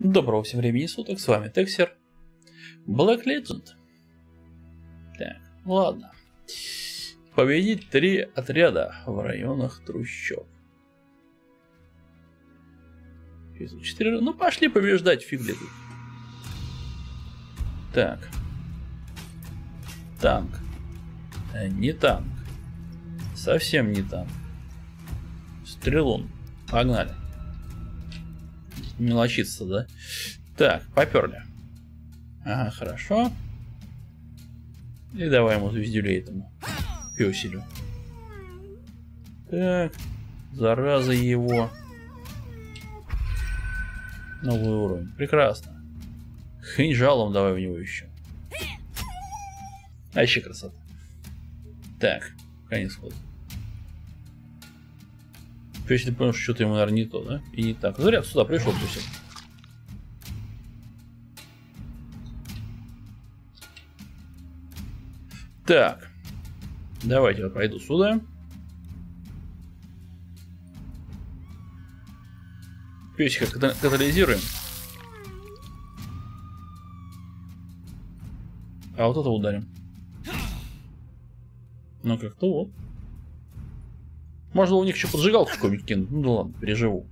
Доброго всем времени суток, с вами Тексер. Black Legend. Так, ладно. Победить три отряда в районах трущоб. 4, ну пошли побеждать, фиг ли тут. Так. Танк. Э, не танк. Совсем не танк. Стрелун. Погнали мелочиться, да? Так, поперли. Ага, хорошо. И давай ему звездюлей этому песелю. Так, зараза его. Новый уровень. Прекрасно. Хинжалом давай в него еще. А еще красота. Так, конец хода. Если ты понял, что что-то ему, наверное, не то, да? И не так. Зря сюда пришел, пусть. Так. Давайте я пойду сюда. Песика катализируем. А вот это ударим. Ну как-то вот. Можно у них еще поджигалку какую-нибудь кинуть. Ну да ладно, переживу.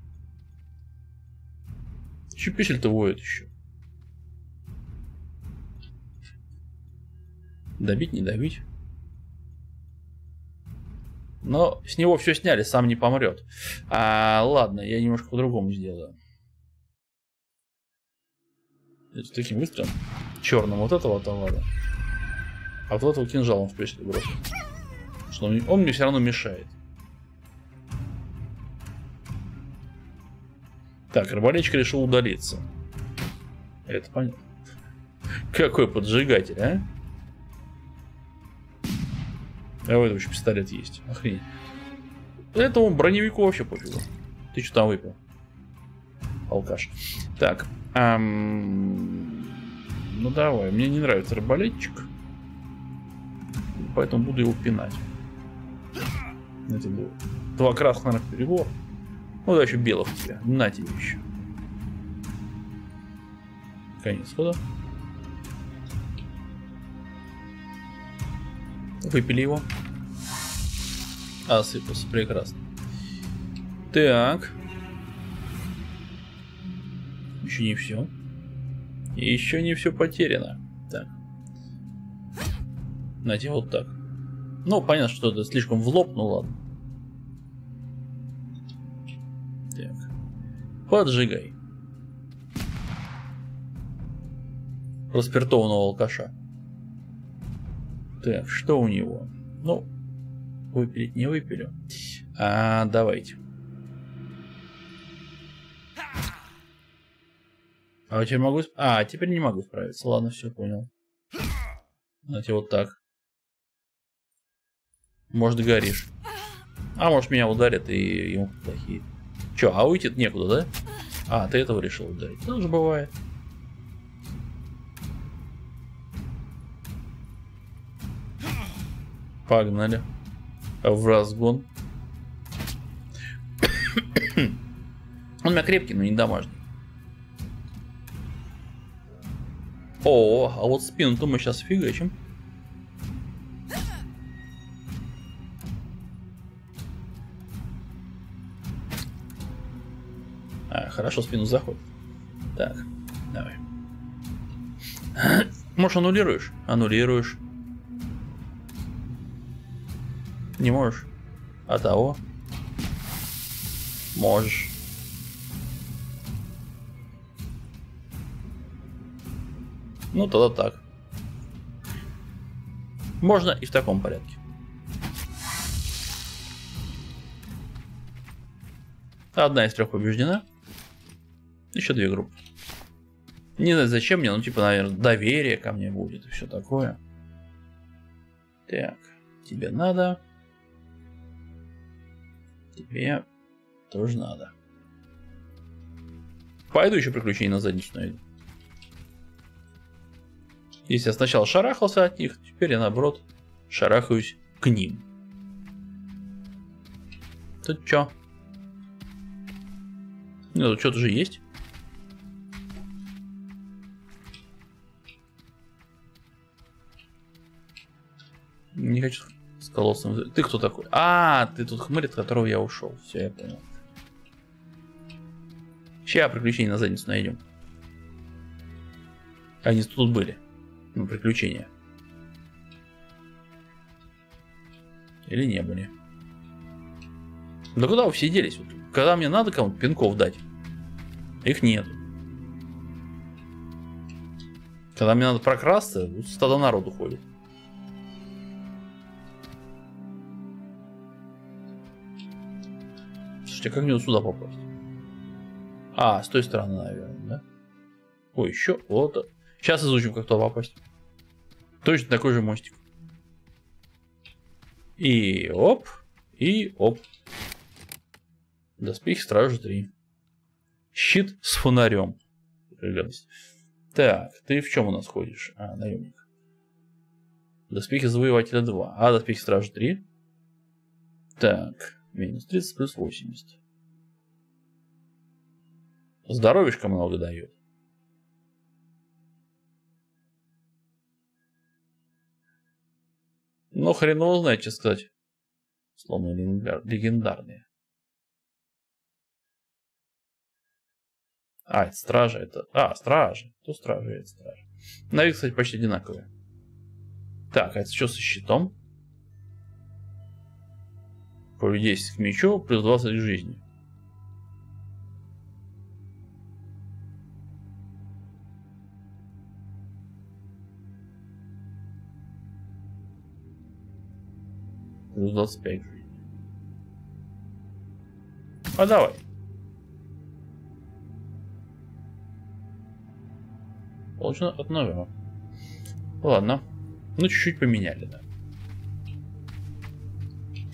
Еще писель-то воет еще. Добить, не добить. Но с него все сняли, сам не помрет. А, ладно, я немножко по-другому сделаю. Это таким выстрелом черным вот этого товара. А вот этого кинжалом в плечи бросил. Что он, он мне все равно мешает. Так, рыбалечка решил удалиться. Это понятно. Какой поджигатель, а? А у этого еще пистолет есть. Охренеть. Этому броневику вообще пофигу. Ты что там выпил? Алкаш. Так. Эм... Ну давай. Мне не нравится рыбалетчик. Поэтому буду его пинать. Это было. Два красных перебор. Ну, да, еще белых у тебя. На тебе еще. Конец хода. Выпили его. Осыпался, прекрасно. Так. Еще не все. Еще не все потеряно. Так. Знаете, вот так. Ну, понятно, что это слишком в лоб, ну ладно. Поджигай. Распиртованного алкаша. Так, что у него? Ну, выпилить не выпилю. А, давайте. А теперь могу... А, теперь не могу справиться. Ладно, все, понял. Знаете, вот так. Может, горишь. А может, меня ударят и ему плохие. Че, а уйти некуда, да? А, ты этого решил ударить. Тоже бывает. Погнали. В разгон. Он у меня крепкий, но не домашний. О, а вот спину-то мы сейчас фигачим. Хорошо спину заходит. Так, давай. Можешь аннулируешь? Аннулируешь. Не можешь? А того? Можешь. Ну, тогда так. Можно и в таком порядке. Одна из трех побеждена. Еще две группы. Не знаю, зачем мне, ну, типа, наверное, доверие ко мне будет и все такое. Так, тебе надо. Тебе тоже надо. Пойду еще приключения на задницу найду. Если я сначала шарахался от них, теперь я наоборот шарахаюсь к ним. Тут что? Ну, тут что-то же есть. Не хочу с колоссом. Ты кто такой? А, ты тут хмырь, от которого я ушел. Все, я понял. Сейчас приключения на задницу найдем. Они тут были. Ну, приключения. Или не были. Да куда вы все делись? Вот, когда мне надо кому-то пинков дать, их нет. Когда мне надо прокрасться, вот стадо народу ходит. Слушайте, а как мне сюда попасть? А, с той стороны, наверное, да? Ой, еще вот. Сейчас изучим, как туда попасть. Точно такой же мостик. И оп, и оп. Доспехи Стражи 3. Щит с фонарем. Так, ты в чем у нас ходишь? А, наемник. Доспехи Завоевателя 2. А, доспехи Стражи 3. Так, минус 30 плюс 80. Здоровишка много дает. Но хреново знает, что сказать. Словно легендарные. А, это стража, это... А, стража. То стража, это стража. На вид, кстати, почти одинаковые. Так, а это что со щитом? Поле 10 к мечу, плюс 20 к жизни. Плюс 25 к жизни. А давай. Получено от нового. Ладно. Ну, чуть-чуть поменяли, да.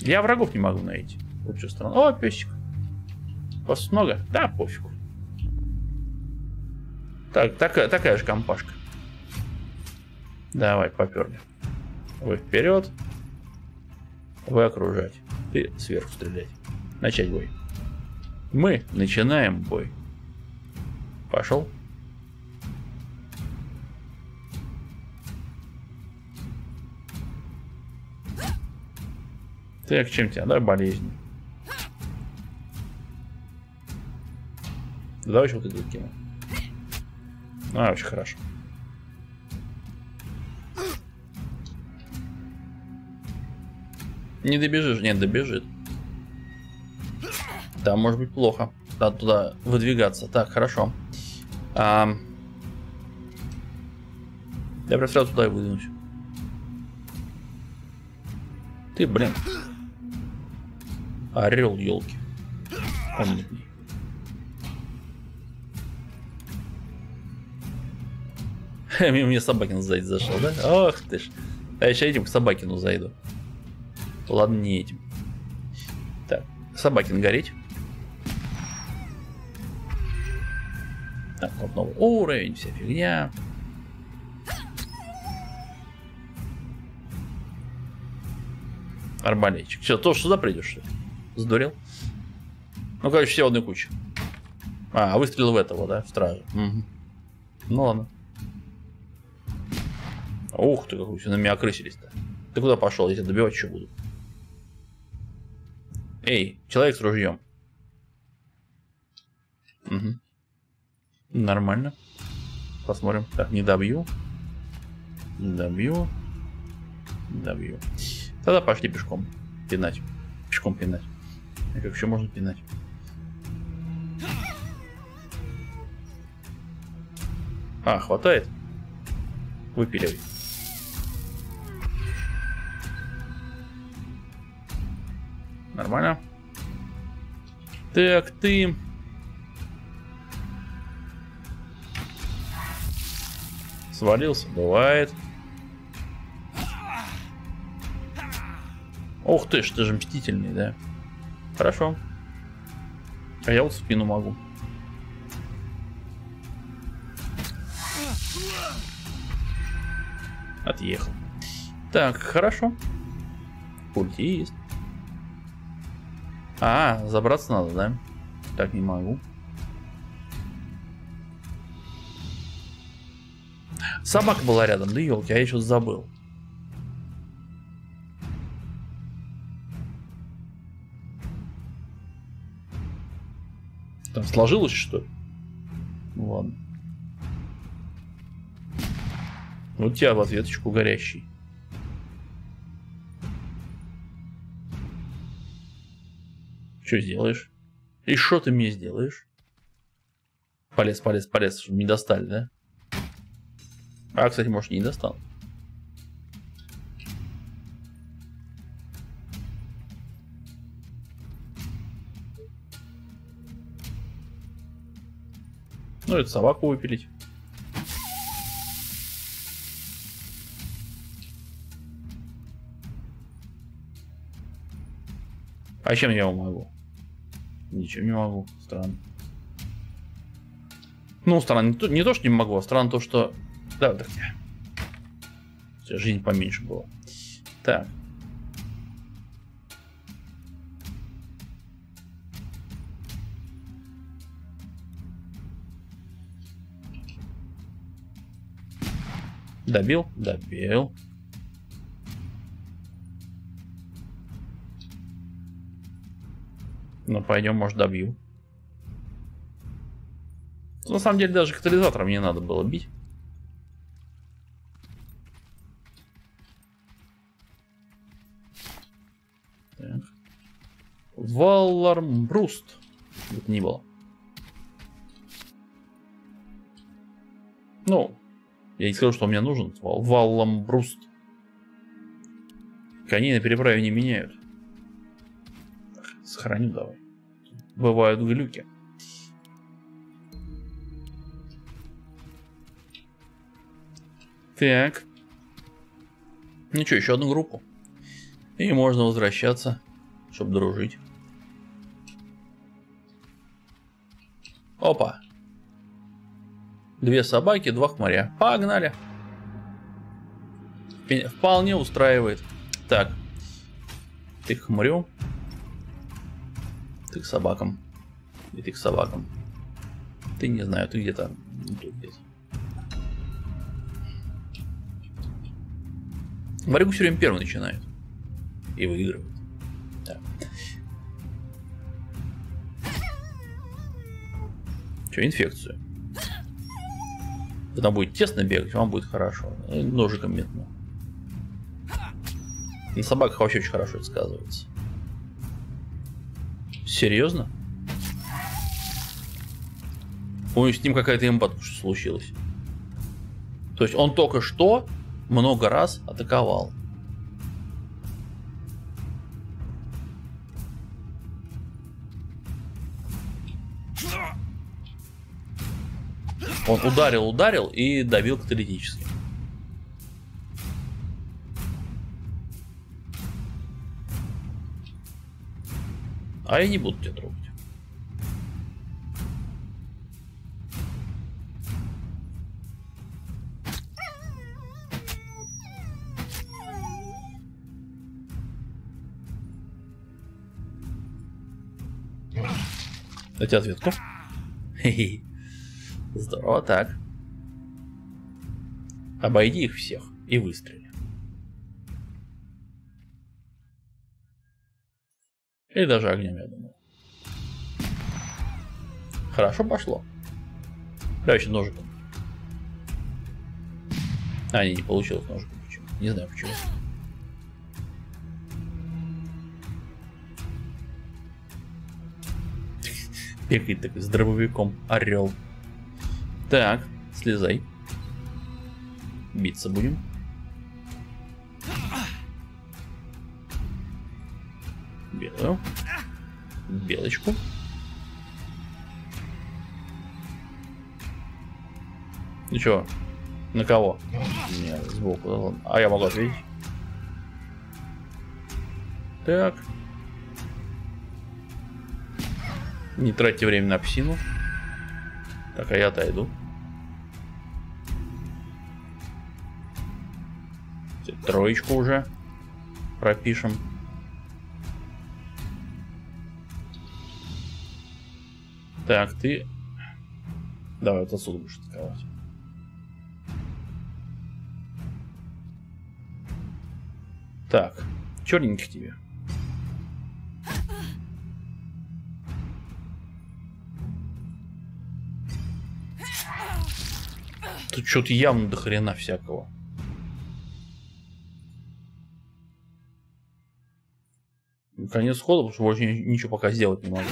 Я врагов не могу найти. Что странно. О, песик. Вас много? Да, пофигу. Так, такая, такая же компашка. Давай, поперли. Вы вперед. Вы окружать. Ты сверху стрелять. Начать бой. Мы начинаем бой. Пошел. Так, чем тебя? Да, болезнь. Давай еще вот это кину. А, очень хорошо. Не добежишь? Нет, добежит. Да, может быть плохо. Надо туда выдвигаться. Так, хорошо. А... Я прям сразу туда и выдвинусь. Ты, блин. Орел, елки. Памятный. Мне Собакин сзади зашел, да? Ох ты ж. А еще этим к Собакину зайду. Ладно, не этим. Так, Собакин гореть. Так, вот новый уровень, вся фигня. Арбалетчик. Что, тоже сюда придешь, что ли? Сдурел? Ну, короче, все в одной куче. А, выстрелил в этого, да, в стража. Угу. Ну ладно. Ух ты, какой все на меня окрысились-то. Ты куда пошел? Я тебя добивать еще буду. Эй, человек с ружьем. Угу. Нормально. Посмотрим. Так, не добью. Добью. Добью. Тогда пошли пешком пинать. Пешком пинать. Как еще можно пинать? А, хватает? Выпиливай. Нормально. Так, ты... Свалился? Бывает. Ух ты ж, ты же мстительный, да? Хорошо. А я вот спину могу. Отъехал. Так, хорошо. Пульти есть. А, забраться надо, да? Так, не могу. Собака была рядом, да елки, а я еще забыл. Сложилось, что ли? Ну ладно. Вот тебя в ответочку горящий. Что сделаешь? И что ты мне сделаешь? Полез, полез, полез, не достали, да? А, кстати, может, не достал. Ну, это собаку выпилить. А чем я могу? Ничем не могу. Странно. Ну, странно. Не то, не то, что не могу, а странно то, что... Да, так. Жизнь поменьше была. Так. Добил? Добил. Ну, пойдем, может, добью. На самом деле, даже катализатором не надо было бить. Так. Валармбруст. Это не было. Ну, я не скажу, что мне нужен. Валламбруст. Коней на переправе не меняют. Сохраню давай. Бывают глюки. Так. Ну что, еще одну группу. И можно возвращаться, чтобы дружить. Опа. Две собаки, два хмаря. Погнали. Вполне устраивает. Так. Ты к хмарю. Ты к собакам. И ты к собакам. Ты не знаю, ты где-то. Тут где-то. Варягу все время первый начинает. И выигрывает. Так. Что, инфекцию? Когда будет тесно бегать, вам будет хорошо. Ножиком метну. На собаках вообще очень хорошо это сказывается. Серьезно? У с ним какая-то имба что случилось. То есть он только что много раз атаковал. Он ударил, ударил и давил каталитически. А я не буду тебя трогать. Дайте ответку. Здорово, так. Обойди их всех и выстрели. Или даже огнем, я думаю. Хорошо пошло. Давай еще ножиком. А, не, не получилось ножиком почему. Не знаю почему. Бегает такой с дробовиком орел. Так, слезай. Биться будем. Белую. Белочку. Ну чё? На кого? Нет, сбоку. А я могу ответить. Так. Не тратьте время на псину. Так, а я отойду. Троечку уже пропишем. Так, ты... Давай вот отсюда будешь атаковать. Так, черненьких тебе. Тут что-то явно до хрена всякого. Конец хода, потому что больше ничего пока сделать не могу.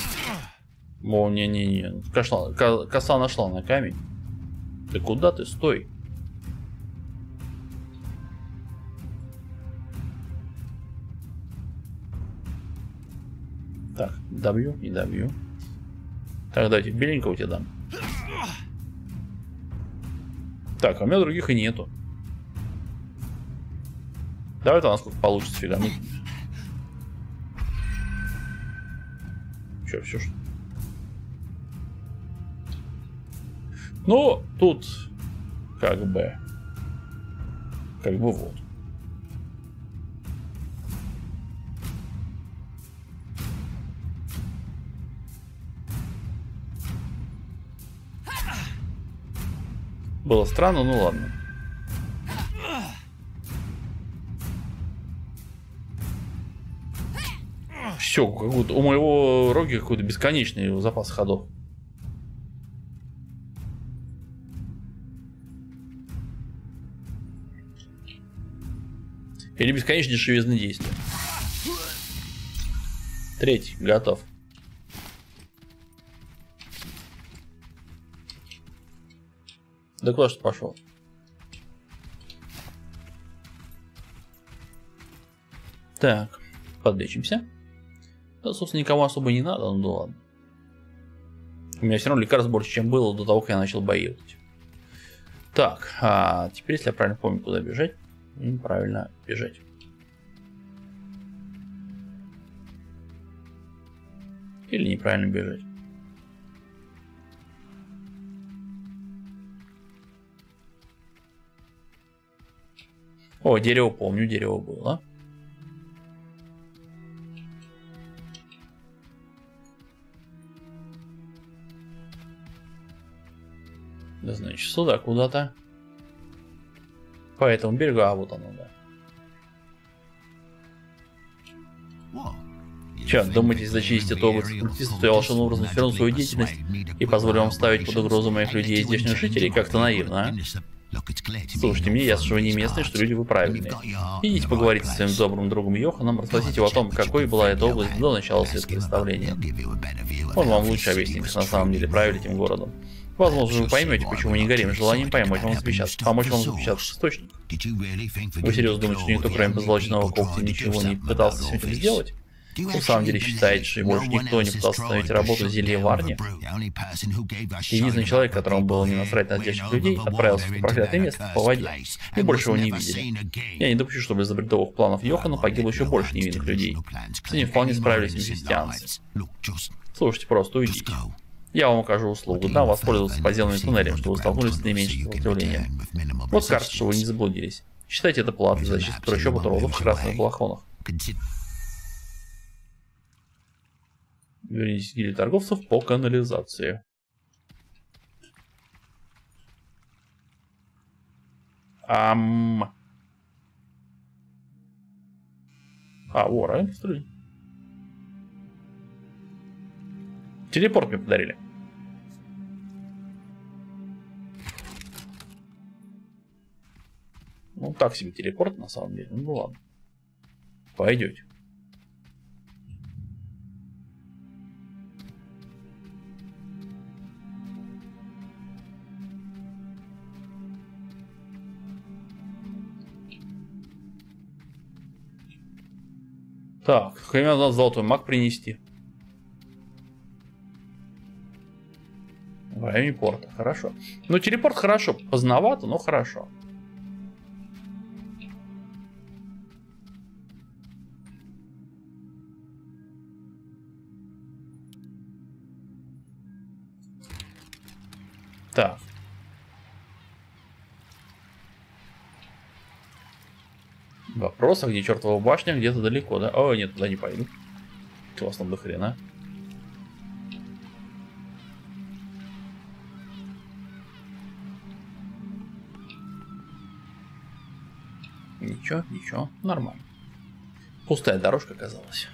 О, не-не-не. Коса нашла на камень. Да куда ты? Стой. Так, добью, не добью. Так, давайте беленького тебе дам. Так, а у меня других и нету. Давай-то насколько получится фигануть. Че, все что? Ну, тут как бы, как бы вот. Было странно, ну ладно. Все, как будто у моего роги какой-то бесконечный запас ходов. Или бесконечно дешевизны действия. Третий, готов. Да куда что пошел? Так, подлечимся. Да, собственно, никому особо не надо, ну да ладно. У меня все равно лекарств больше, чем было до того, как я начал бои. Так, а теперь, если я правильно помню, куда бежать, правильно бежать. Или неправильно бежать. О, дерево помню, дерево было. Да, значит, сюда куда-то. По этому берегу, а вот оно, да. Че, думаете, зачистить область культистов, то я волшебным образом верну свою деятельность и позволю вам ставить под угрозу моих людей и здешних жителей? Как-то наивно, а? Слушайте, мне ясно, что вы не местные, что люди вы правильные. Идите поговорить со своим добрым другом Йоханом, расспросите его о том, какой была эта область до начала светопредставления. Он вам лучше объяснит, как на самом деле правили этим городом. Возможно, вы поймете, почему не горим желанием помочь вам запечатать, помочь вам запечатать источник. Вы серьезно думаете, что никто, кроме позолоченного когтя, ничего не пытался с этим сделать? На самом деле считаете, что больше никто не пытался остановить работу зелья Варни? Единственный человек, которому было не насрать на отдельных людей, отправился в проклятое место по воде. И больше его не видели. Я не допущу, чтобы из-за бредовых планов Йохана погибло еще больше невинных людей. С ним вполне справились инфестианцы. Слушайте, просто уйдите. Я вам окажу услугу. Да, воспользоваться подземным туннелем, чтобы столкнулись с наименьшим сопротивлением. Вот карта, чтобы вы не заблудились. Считайте это платой за защиту трущоб от уродов в красных балахонах. Вернитесь к гильдии торговцев по канализации. Ам... А, вора, строить. Телепорт мне подарили. Ну, так себе телепорт, на самом деле. Ну, ладно. Пойдете. Так, мне надо золотой маг принести. В порта, хорошо. Ну, телепорт хорошо, поздновато, но хорошо. Так. Вопрос, а где чертова башня? Где-то далеко, да? О, нет, туда не пойду. Классно до хрена. Ничего, ничего, нормально. Пустая дорожка оказалась.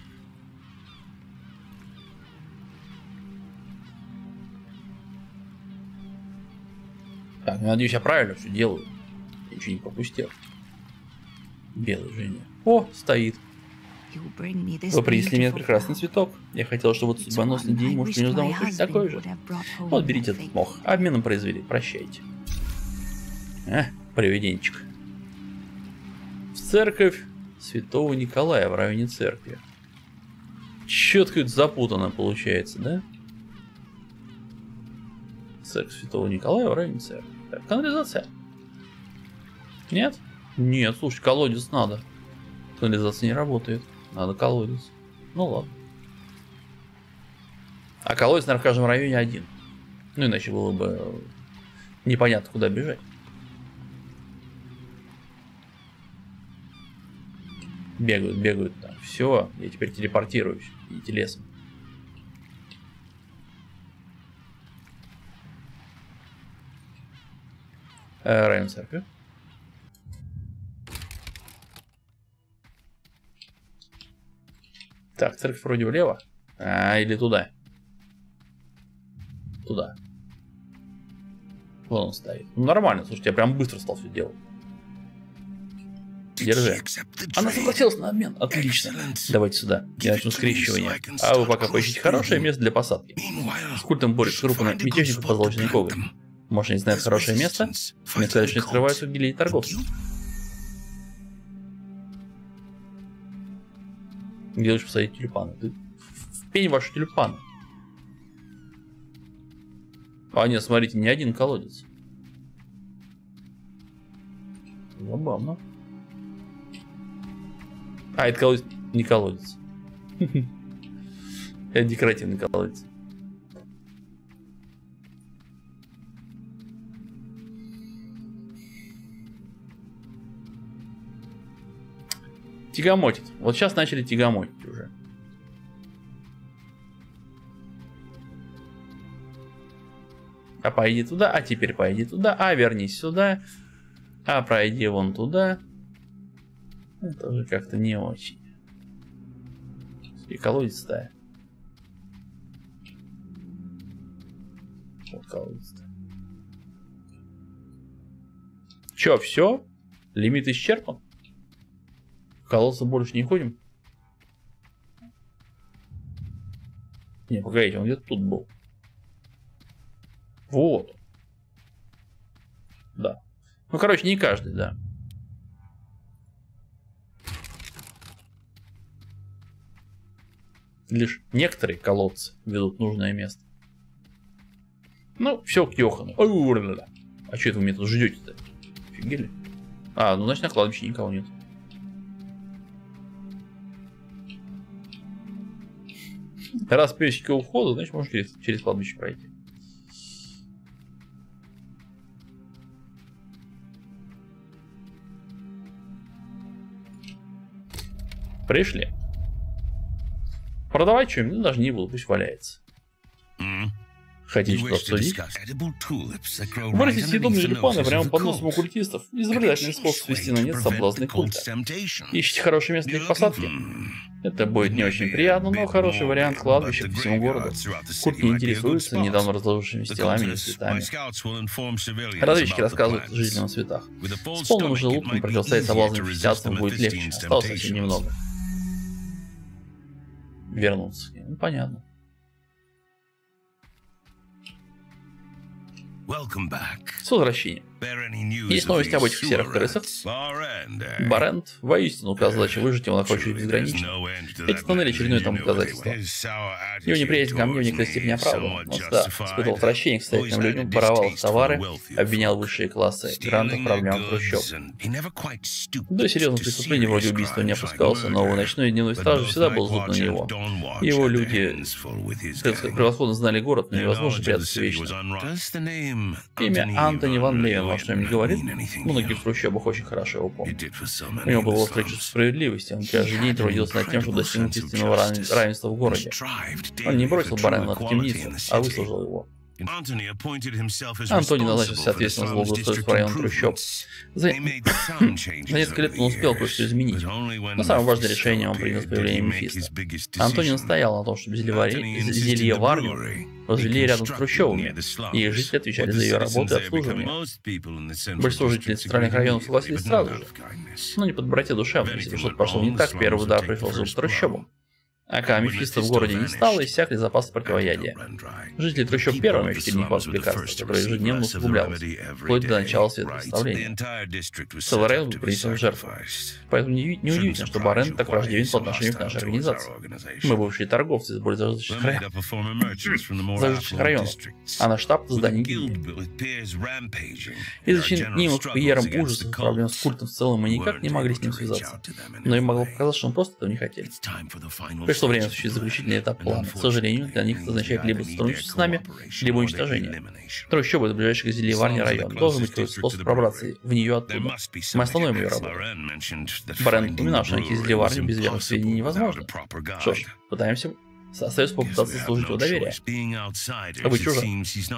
Так, ну, надеюсь, я правильно все делаю. Я ничего не пропустил. Белый Женя. О, стоит. Вы принесли мне прекрасный цветок. Я хотел, чтобы вот судьбоносный день муж принес домой точно такой же. Вот, берите этот мох. Обменом произвели. Прощайте. А, привиденчик. В церковь святого Николая в районе церкви. Четко это запутано получается, да? Церковь святого Николая в районе церкви. Так, канализация. Нет? Нет, слушай, колодец надо. Канализация не работает. Надо колодец. Ну ладно. А колодец, наверное, в каждом районе один. Ну, иначе было бы непонятно, куда бежать. Бегают, бегают там. Все, я теперь телепортируюсь. Идите лесом. Район церкви. Так, церковь вроде влево. А, или туда. Туда. Вон он стоит. Ну, нормально, слушайте, я прям быстро стал все делать. Держи. Она согласилась на обмен. Отлично. Давайте сюда. Я начну скрещивание. А вы пока поищите хорошее место для посадки. С культом борется группа мятежников позолоченной коготь. Может, они знают хорошее место? Мне что не скрываются гильдии торговцев. Где лучше посадить тюльпаны? Ты в пень ваши тюльпаны. А нет, смотрите, не один колодец. Забавно. А, это колодец не колодец. Это декоративный колодец. Тягомотит. Вот сейчас начали тягомотить уже. А пойди туда, а теперь пойди туда, а вернись сюда, а пройди вон туда. Это уже как-то не очень. И колодец-то. Вот колодец-то. Чё, все? Лимит исчерпан? Колодца больше не ходим? Не, погодите, он где-то тут был. Вот. Да. Ну, короче, не каждый, да. Лишь некоторые колодцы ведут нужное место. Ну, все к Йохану. А что это вы меня тут ждете-то? Офигели? А, ну значит на кладбище никого нет. Раз песики у входа, значит можно через, через кладбище пройти. Пришли. Продавать что-нибудь, ну, даже не было, пусть валяется. Хотите что обсудить? Вырастить съедобные тюльпаны прямо под носом у культистов. Изобретательный способ свести на нет соблазны культа. Ищите хорошее место для посадки? Это будет не очень приятно, но хороший вариант кладбища по всему городу. Культ не интересуется недавно разложившимися телами и цветами. Разведчики рассказывают жителям о цветах. С полным желудком противостоять соблазнам инфестиациям будет легче. Осталось совсем немного. Вернуться. Ну, понятно. С возвращением. Есть новости об этих серых крысах? Барент воистину указал задачу выжить, его находчивость безгранична. Эти тоннели очередное тому доказательство. Его неприязнь ко мне в некоторой степени оправдана. Он всегда испытывал отвращение к состоятельным людям, воровал товары, обвинял высшие классы грантов в проблемах хрущев. До серьезных преступлений вроде убийства не опускался, но у ночной и дневной стражи всегда был зуб на него. Его люди превосходно знали город, но невозможно прятаться вечно. Имя Антони Ван Левен вам что-нибудь говорит? Многие в трущобах очень хорошо его помнят. У него было острое чувство справедливости, он каждый день трудился над тем, чтобы достигнуть истинного равенства в городе. Он не бросил барана в темницу, а выслужил его. Антони назначился ответственным за благоустройство района трущоб. За... За несколько лет он успел кое-что изменить. Но самое важное решение он принял с появлением Мефиста. Антони настоял на том, чтобы зельеварню возвели рядом с трущобами, и жители отвечали за ее работу и обслуживание. Большинство жителей центральных районов согласились сразу же, но не по доброте душевной, если что-то пошло не так, первый удар пришелся в трущобам. А когда Мефисто в городе не стало, иссякли запасы противоядия. Жители трущоб первыми ощутили нехватку лекарств, которое ежедневно усугублялось, вплоть до начала светопредставления. Целый район был принесен в жертву. Поэтому неудивительно, что Барен так враждебен по отношению к нашей организации. Мы бывшие торговцы из более зажиточных, рай... зажиточных районов, а наш штаб в здании гильдии. Из-за чинимых Пьером ужасов проблем с культом в целом мы никак не могли с ним связаться. Но им могло показаться, что мы просто этого не хотели. Пришло время осуществить заключительный этап плана. К сожалению, для них это означает либо сотрудничество с нами, либо уничтожение. Трущобы это ближайший к Зельеварне район. Должен быть какой-то способ пробраться в нее оттуда. Мы остановим ее работу. Барен упоминал, что найти Зельеварню без верных сведений невозможно. Что ж, пытаемся Остается попытаться заслужить его доверие. А вы чужак,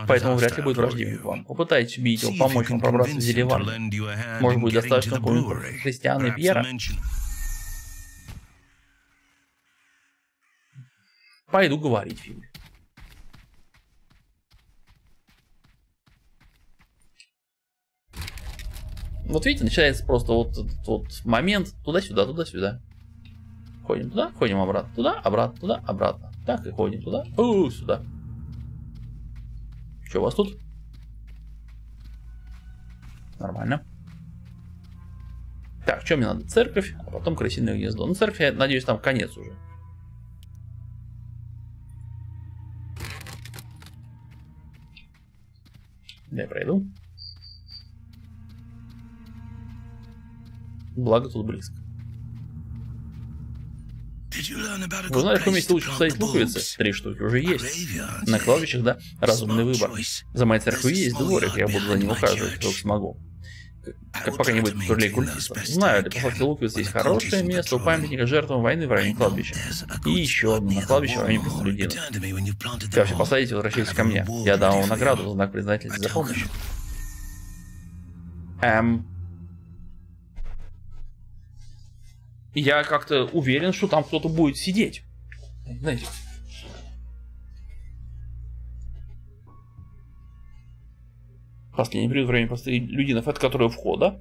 поэтому вряд ли будет враждебен к вам. Попытайтесь убить его, помочь вам пробраться в Зельеварню. Может быть, достаточно помнить про Христиана и Пьера. Пойду говорить, Филипп. Вот видите, начинается просто вот этот вот момент туда-сюда, туда-сюда. Ходим туда, ходим обратно, туда, обратно, туда, обратно. Так и ходим туда, у, сюда. Что у вас тут? Нормально. Так, что мне надо? Церковь, а потом крысиное гнездо. Ну, церковь, я надеюсь, там конец уже. Я пройду. Благо тут близко. Вы знали, в каком месте лучше посадить луковицы? Три штуки уже есть. На кладбищах, да, разумный выбор. За моей церковью есть дворик, я буду за ним ухаживать, как смогу. Как пока не будет патрулей культистов. Знаю, для посадки луковиц есть хорошее место у памятника жертвам войны в районе кладбища. И еще одно на кладбище в районе простолюдинов. Когда все посадите, возвращайтесь ко мне. Я дам вам награду за знак признательности за помощь. Эм... Я как-то уверен, что там кто-то будет сидеть. Знаете, Последний период времени простолюдинов, это которые у входа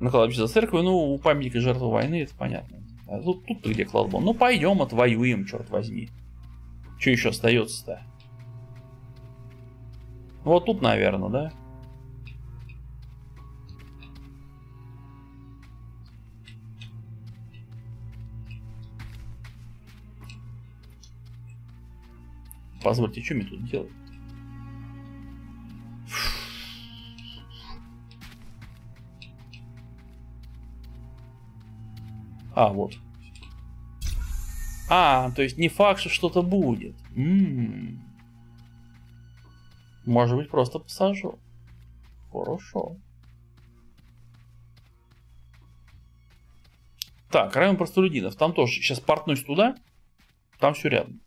на кладбище за церковью, ну, у памятника жертвы войны, это понятно. А тут, тут где кладбон? Ну, пойдем, отвоюем, черт возьми. Что еще остается-то? Вот тут, наверное, да? Позвольте, что мне тут делать? А, вот. А, то есть не факт, что что-то будет. М -м -м. Может быть, просто посажу. Хорошо. Так, район простолюдинов. Там тоже. Сейчас портнусь туда. Там все рядом.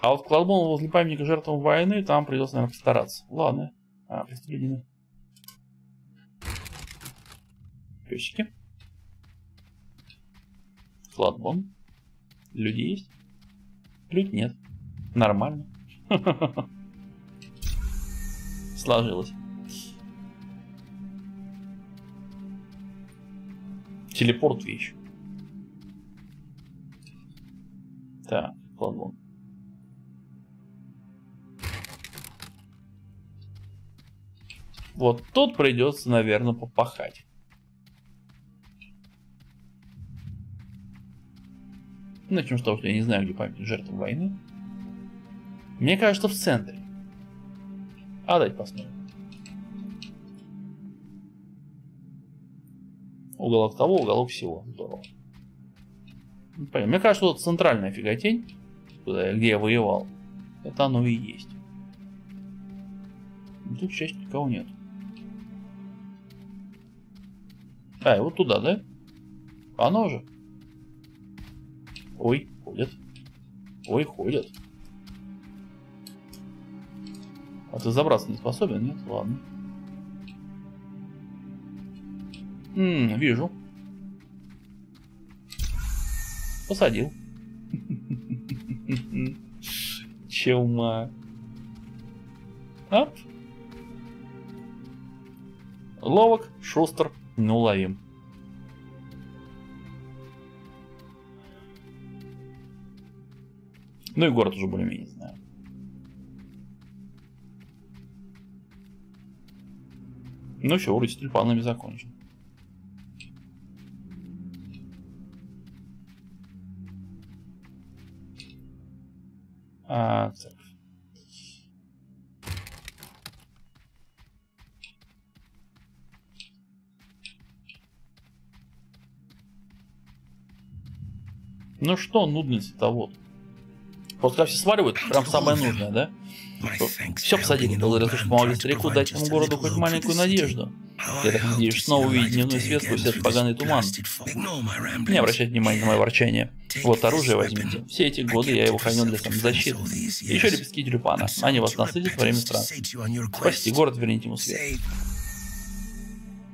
А вот кладбон возле памятника жертвам войны, там придется, наверное, постараться. Ладно. А, простолюдины. Песики. Флатбон. Люди есть? Люд нет. Нормально. Сложилось. Телепорт вещь. Так, флатбон. Вот тут придется, наверное, попахать. Начнем с того, что я не знаю, где памятник жертвам войны. Мне кажется, в центре. А давайте посмотрим. Уголок того, уголок всего. Здорово. Ну, понятно. Мне кажется, вот центральная фиготень, где я воевал, это оно и есть. Тут часть никого нет. А, и вот туда, да? Оно же. Ой, ходят. Ой, ходят. А ты забраться не способен? Нет? Ладно. М -м, вижу. Посадил. Челма. Ап. Ловок, шустр, неуловим. Ну и город уже более-менее знаю. Ну все, урочитель планами закончен. А, церковь. Ну что, нудный цветовод. Просто все сваливают, прям самое нужное, да? Все посадили, благодаря тому, что помогли старику дать этому городу хоть маленькую надежду. Я так надеюсь снова увидеть дневной свет сквозь этот поганый туман. Не обращайте внимания на мое ворчание. Вот оружие возьмите. Все эти годы я его хранил для самозащиты. И еще лепестки тюльпана. Они вас насытят во время странствий. Спасите город, верните ему свет.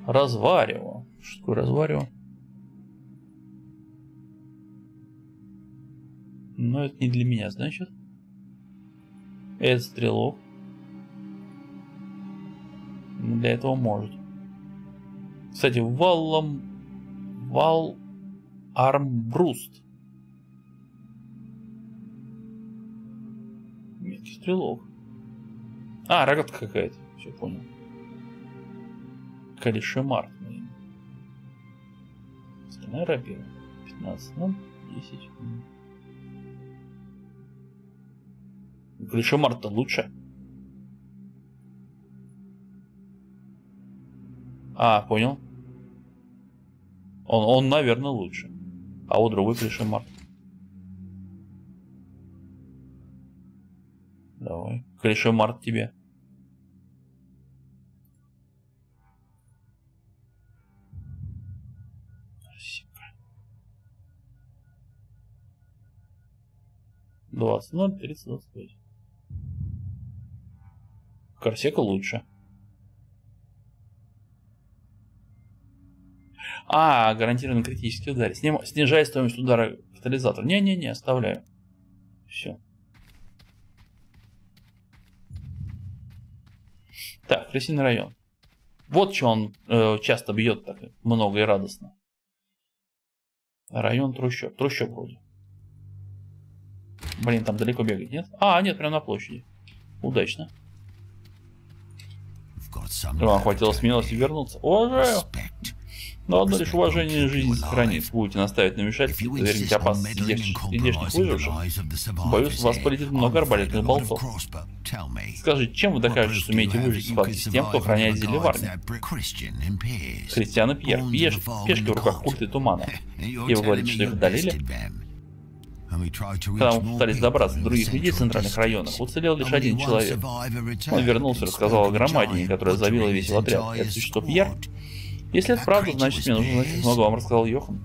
Развариваю. Что такое развариваю? Но это не для меня, значит. Это стрелок. Для этого может. Кстати, валом... Вал... Армбруст. Меткий стрелок. А, рогатка какая-то. Все понял. Калишемар. Стальная рапира. 15, ну, 10. Калишемар-то лучше. А, понял. Он, он, наверное, лучше. А у другой Клишемар. Давай. Клишемар тебе. Двадцать ноль, тридцать, двадцать пять. Корсека лучше. А, гарантированно критический удар. Сним... Снижай стоимость удара катализатор. Не-не-не, оставляю. Все. Так, крысиный район. Вот что он э, часто бьет так много и радостно. Район трущоб. Трущоб вроде. Блин, там далеко бегать, нет? А, нет, прямо на площади. Удачно. Вам хватило смелости вернуться. Уважаю. Но одно лишь уважение жизни сохранит. Будете наставить на вмешательство, верните опасность здешних, выживших. Боюсь, у вас полетит много арбалетных болтов. Скажите, чем вы докажете, что умеете выжить в схватке с тем, кто охраняет зелеварню? Христиан и Пьер, пеш, пешки в руках культы тумана. И вы говорите, что их одолели? Когда мы пытались добраться до других людей в центральных районах, уцелел лишь один человек. Он вернулся и рассказал о громадине, которая завила весь отряд. Это существо Пьер? Если это правда, значит мне нужно знать, много вам рассказал Йохан.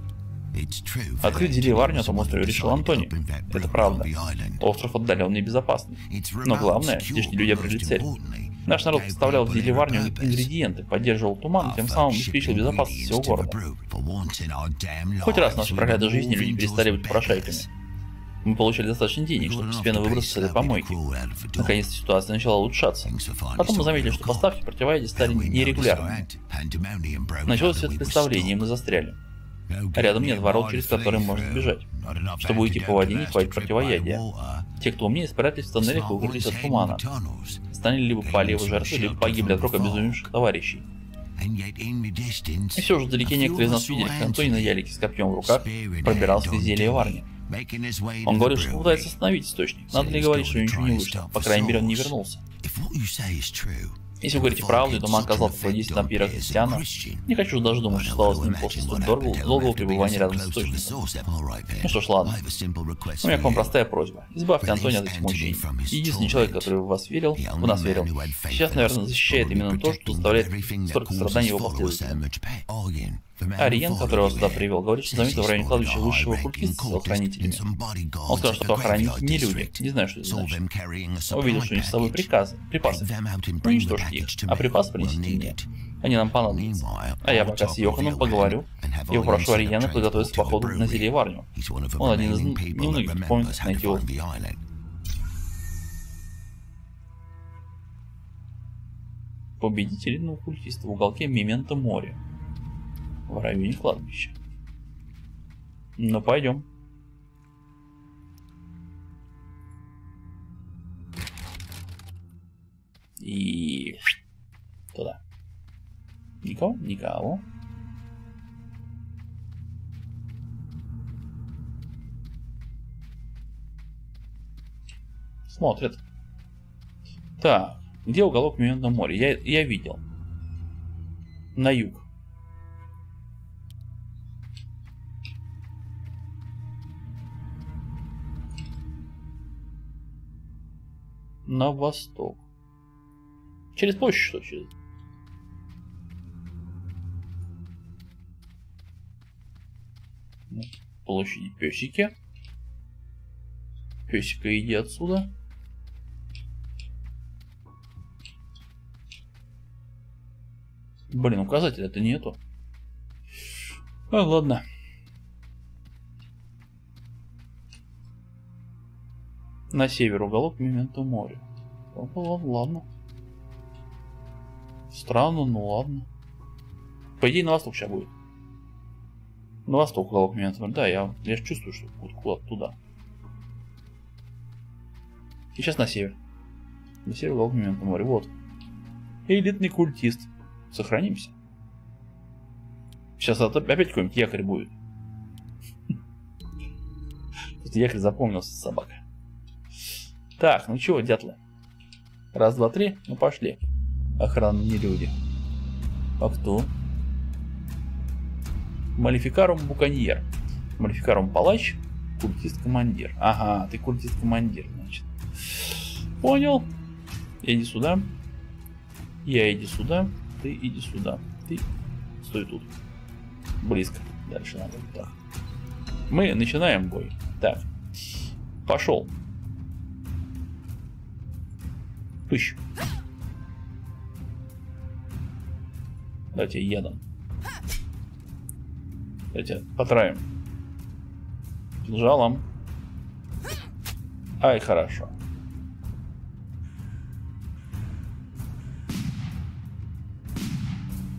Открыть дереварню на том острове решил Антони. Это правда. Остров отдаленный и безопасный. Но главное, здешние люди обрели цель. Наш народ поставлял в дереварню ингредиенты, поддерживал туман, тем самым обеспечил безопасность всего города. Хоть раз в нашей проклятой жизни люди перестали быть попрошайками. Мы получили достаточно денег, чтобы постепенно выбраться с этой помойки. Наконец ситуация начала улучшаться. Потом мы заметили, что поставки противоядия стали нерегулярными. Началось представление, и мы застряли. Рядом нет ворот, через которые можно сбежать. Чтобы уйти по воде, не хватит противоядия. Те, кто умнее, спрятались в тоннелях и укрылись от тумана. Стали либо пали его жертвой, либо погибли от рук обезумевших товарищей. И все же вдалеке некоторые из нас видели, как Антоний на ялике с копьем в руках пробирался из зелья варни. Он говорит, что пытается остановить источник. Надо ли говорить, что ничего не вышло? По крайней мере, он не вернулся. Если вы говорите правду, то Мак оказал такое действие на пирах христиана. Не хочу даже думать, что стало с ним после столь долгого, долгого пребывания рядом с источником. Ну что ж, ладно. У меня к вам простая просьба. Избавьте Антония от этих мучений. Единственный человек, который в вас верил, в нас верил, сейчас, наверное, защищает именно то, что заставляет столько страданий его последователям. Ариен, который вас сюда привел, говорит, что заметил в районе кладбища высшего культиста с охранителями. Он сказал, что охранители не люди. Не знаю, что это значит. Увидел, что у них с собой приказы, припасы. Уничтожьте их, а припасы принесите мне. Они нам понадобятся. А я пока с Йоханом поговорю и попрошу Ариена подготовиться к походу на Зельеварню. Он один из немногих, кто помнит найти его. Победитель ну, культиста в уголке Мементо море в районе кладбища. Ну, пойдем. И туда. Никого? Никого. Смотрят. Так, где уголок Мементного моря? Я, я видел. На юг. На восток. Через площадь что? Через... Площади песики. Песика иди отсюда. Блин, указателя это нету. А, ладно. На север уголок Мементо моря. Ладно. Странно, ну ладно. По идее, на восток сейчас будет. На восток уголок Мементо моря. Да, я, я же чувствую, что будет куда-то туда. И сейчас на север. На север уголок Мементо моря. Вот. Элитный культист. Сохранимся. Сейчас опять какой-нибудь якорь будет. Якорь запомнился собака. Так, ну чего, дятлы? Раз, два, три, ну пошли. Охрана не люди. А кто? Малификарум Буканьер. Малификарум Палач, культист-командир. Ага, ты культист-командир, значит. Понял. Иди сюда. Я иди сюда. Ты иди сюда. Ты стой тут. Близко. Дальше надо вот так. Мы начинаем бой. Так. Пошел. Пыщ. Давайте едом. Давайте потравим. Жалом. Ай, хорошо.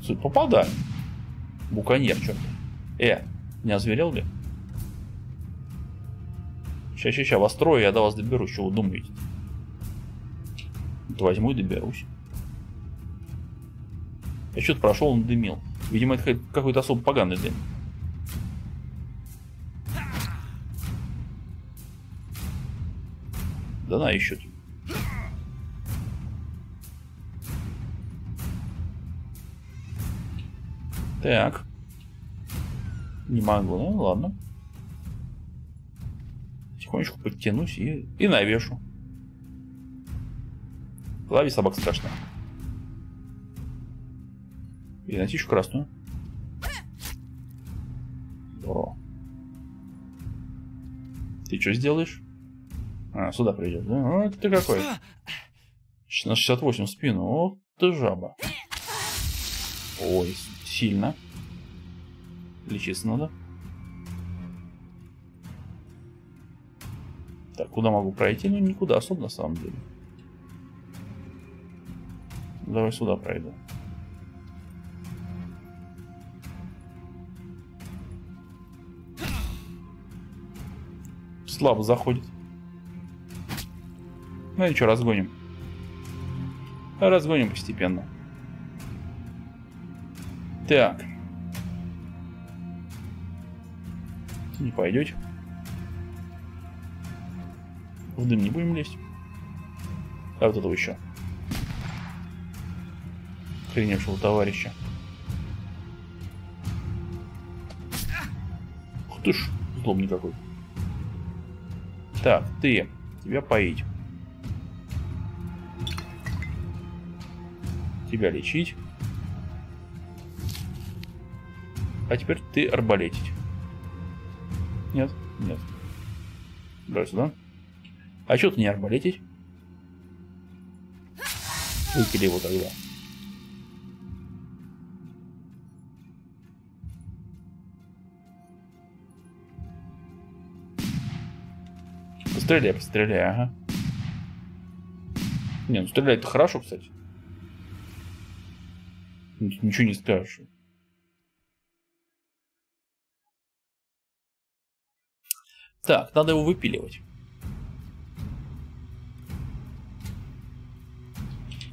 Суть попадаем. Буконьер, черт. Э, не озверел ли? Сейчас, сейчас, сейчас, вас трое, я до вас доберусь, что вы думаете? Возьму и доберусь. Я что-то прошел, он дымил. Видимо, это какой-то особо поганый дым. Да на еще. Так. Не могу, ну ладно. Тихонечку подтянусь и, и навешу. Лови собак страшно. И найти еще красную. Здорово. Ты что сделаешь? А, сюда придет, да? Это ты какой? На 68 в спину. О, ты жаба. Ой, сильно. Лечиться надо. Так, куда могу пройти? Ну, никуда особо на самом деле. Давай сюда пройду. Слабо заходит. Ну ничего, разгоним. Разгоним постепенно. Так. Не пойдете. В дым не будем лезть. А вот этого еще охреневшего товарища. Ух ты ж, злобный какой. Так, ты, тебя поить. Тебя лечить. А теперь ты арбалетить. Нет? Нет. Давай сюда. А что ты не арбалетить? Выкили его тогда. Постреляй, постреляй, ага. Не, ну стрелять это хорошо, кстати. Ничего не скажешь. Так, надо его выпиливать.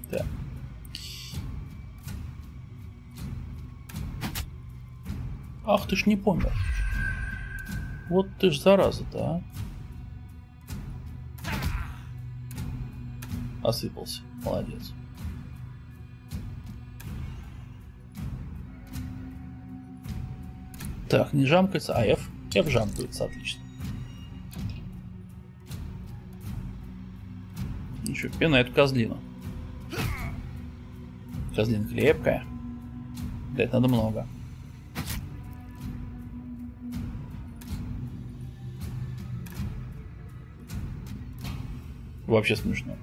Так. Ах, ты ж не помер. Вот ты ж зараза-то, а. Осыпался. Молодец. Так, не жамкается, а F. F жамкается, отлично. Ничего, эту козлину. Козлинка крепкая. Дать надо много. Вообще смешно.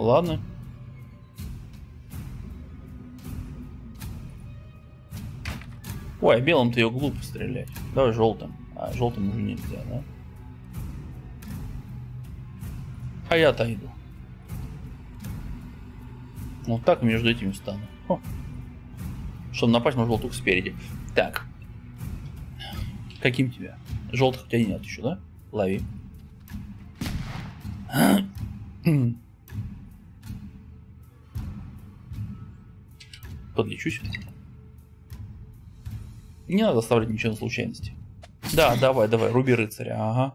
Ладно. Ой, а белым-то ее глупо стрелять. Давай желтым. А, желтым уже нельзя, да? А я отойду. Вот так между этими стану. О. Чтобы напасть можно было только спереди. Так. Каким тебя? Желтых у тебя нет еще, да? Лови. Подлечусь. Не надо оставлять ничего на случайности. Да, давай, давай, руби рыцаря, ага.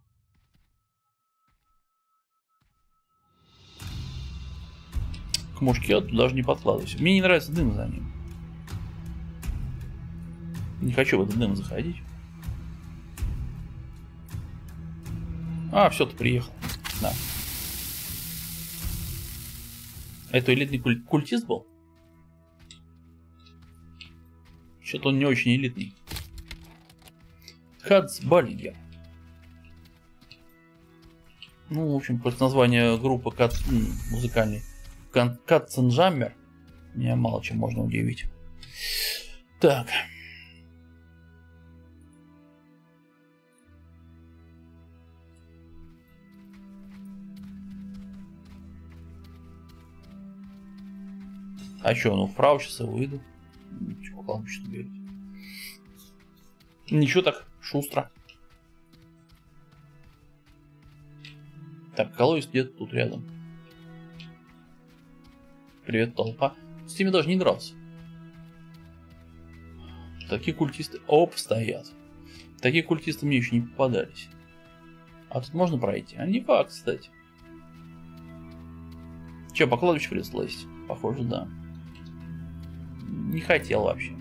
К мушкету даже не подкладывайся. Мне не нравится дым за ним. Не хочу в этот дым заходить. А, все, ты приехал. Да. Это элитный куль культист был? Что-то он не очень элитный. Хацбальгер. Ну, в общем, под название группы Кат... музыкальной. Катценджаммер. Меня мало чем можно удивить. Так. А что, ну вправо сейчас я выйду. Ничего, кладбище берет. Ничего так, шустро. Так, колодец где-то тут рядом. Привет, толпа. С ними даже не дрался. Такие культисты... Оп, стоят. Такие культисты мне еще не попадались. А тут можно пройти? А не факт, кстати. Че, по кладбищу придется? Похоже, да. Не хотел вообще.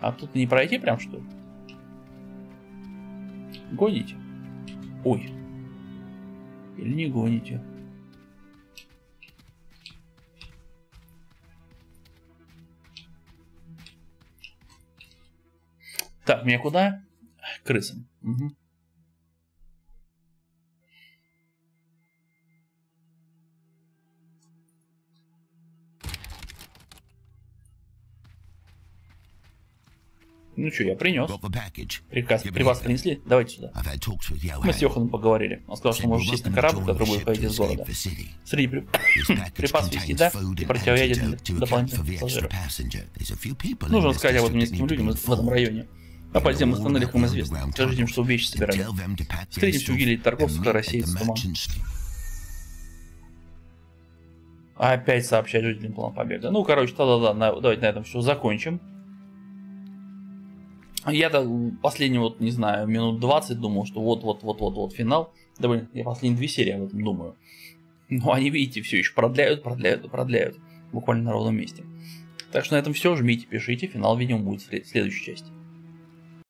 А тут не пройти прям что ли? Гоните? Ой. Или не гоните? Так, мне куда? Крысам. Угу. Ну что, я принес. Приказ, приказ принесли? Давайте сюда. Мы с Йоханом поговорили. Он сказал, что можешь сесть на корабль, который будет ходить из города. Среди при... припасов есть еда и противоядие для дополнительных пассажиров. Нужно сказать об этом нескольким людям в этом районе. А подземных тоннелях им известно. Скажите им, что вещи собирали. Встретимся у гильдии торговцев, когда рассеется туман. Опять сообщать жителям план побега. Ну, короче, да-да-да, давайте на этом все закончим. Я-то последние, вот, не знаю, минут 20 думал, что вот-вот-вот-вот-вот финал. Да блин, я последние две серии об этом думаю. Но они, видите, все еще продляют, продляют продляют. Буквально на ровном месте. Так что на этом все. Жмите, пишите. Финал, видимо, будет в следующей части.